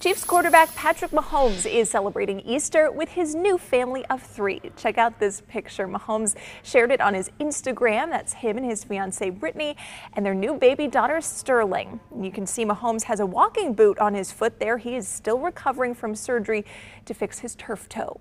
Chiefs quarterback Patrick Mahomes is celebrating Easter with his new family of three. Check out this picture. Mahomes shared it on his Instagram. That's him and his fiancee Brittany and their new baby daughter Sterling. You can see Mahomes has a walking boot on his foot there. He is still recovering from surgery to fix his turf toe.